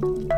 Bye.